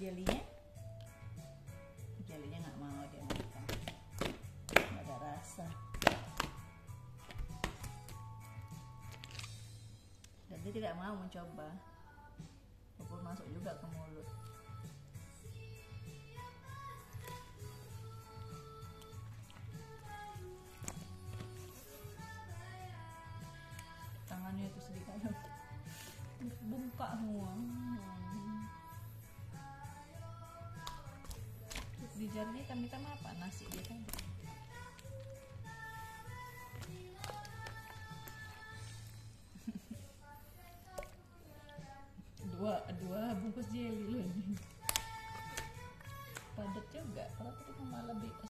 jelinya jelinya nggak mau dia makan. Nggak ada rasa. Dan dia tidak mau mencoba. Walaupun masuk juga ke mulut. Tangannya itu sedikit. Bengkak semua. Jarinya hitam-hitam apa nasi dia kan dua dua bungkus jelly loh ini. Padat juga. Kalau tadi malah lebih